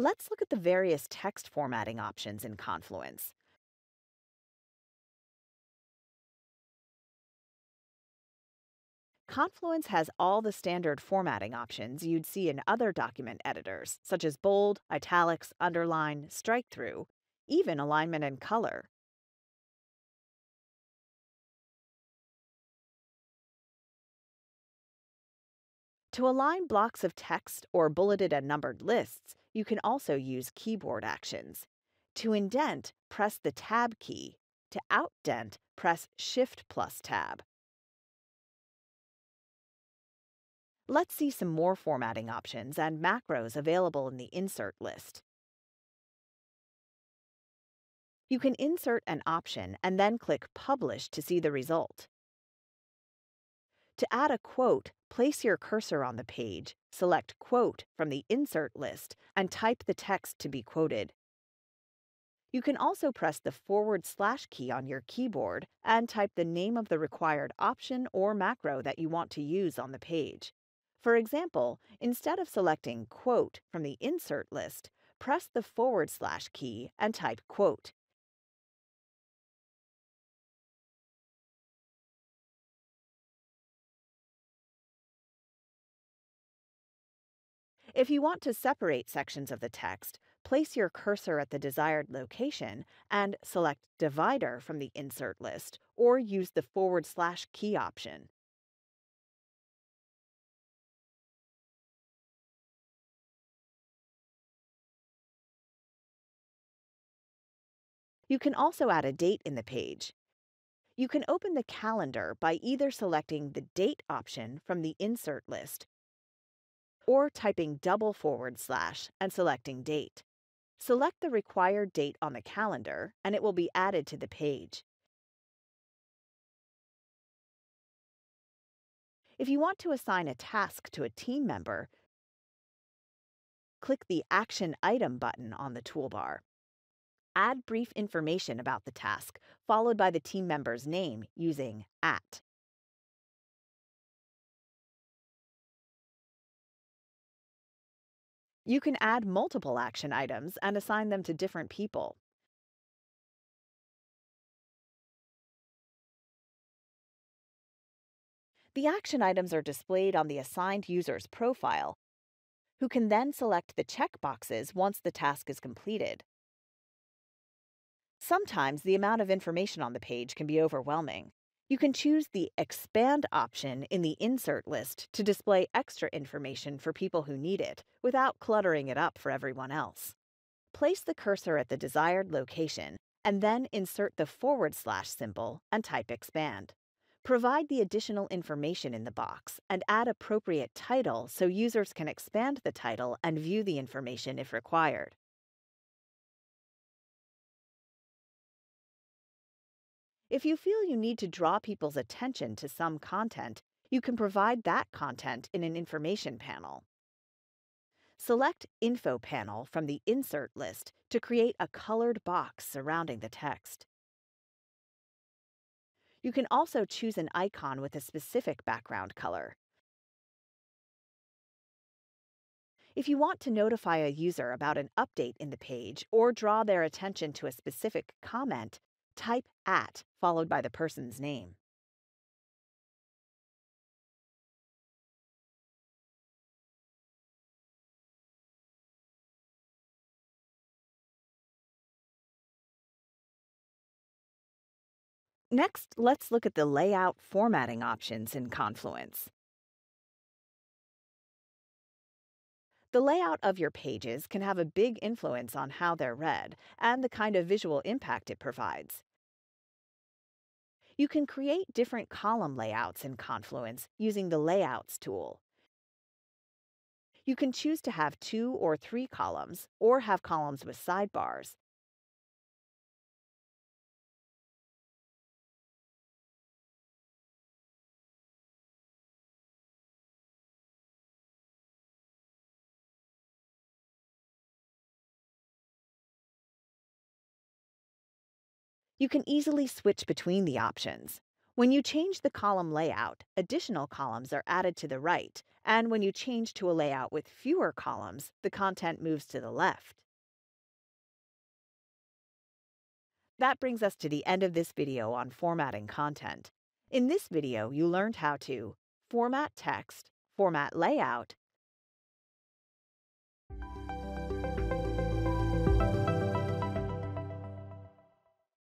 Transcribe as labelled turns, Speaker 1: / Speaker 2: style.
Speaker 1: Let's look at the various text formatting options in Confluence. Confluence has all the standard formatting options you'd see in other document editors, such as bold, italics, underline, strike through, even alignment and color. To align blocks of text or bulleted and numbered lists, you can also use keyboard actions. To indent, press the Tab key. To outdent, press Shift plus Tab. Let's see some more formatting options and macros available in the Insert list. You can insert an option and then click Publish to see the result. To add a quote, place your cursor on the page, select Quote from the Insert list, and type the text to be quoted. You can also press the forward slash key on your keyboard and type the name of the required option or macro that you want to use on the page. For example, instead of selecting quote from the insert list, press the forward slash key and type quote. If you want to separate sections of the text, place your cursor at the desired location and select Divider from the Insert list, or use the forward slash key option. You can also add a date in the page. You can open the calendar by either selecting the Date option from the Insert list or typing double forward slash and selecting Date. Select the required date on the calendar and it will be added to the page. If you want to assign a task to a team member, click the Action Item button on the toolbar. Add brief information about the task, followed by the team member's name using at. You can add multiple action items and assign them to different people. The action items are displayed on the assigned user's profile, who can then select the checkboxes once the task is completed. Sometimes the amount of information on the page can be overwhelming. You can choose the Expand option in the Insert list to display extra information for people who need it without cluttering it up for everyone else. Place the cursor at the desired location and then insert the forward slash symbol and type Expand. Provide the additional information in the box and add appropriate title so users can expand the title and view the information if required. If you feel you need to draw people's attention to some content, you can provide that content in an information panel. Select Info Panel from the Insert list to create a colored box surrounding the text. You can also choose an icon with a specific background color. If you want to notify a user about an update in the page or draw their attention to a specific comment, type at followed by the person's name. Next, let's look at the layout formatting options in Confluence. The layout of your pages can have a big influence on how they're read and the kind of visual impact it provides. You can create different column layouts in Confluence using the Layouts tool. You can choose to have two or three columns, or have columns with sidebars. You can easily switch between the options. When you change the column layout, additional columns are added to the right, and when you change to a layout with fewer columns, the content moves to the left. That brings us to the end of this video on formatting content. In this video, you learned how to format text, format layout,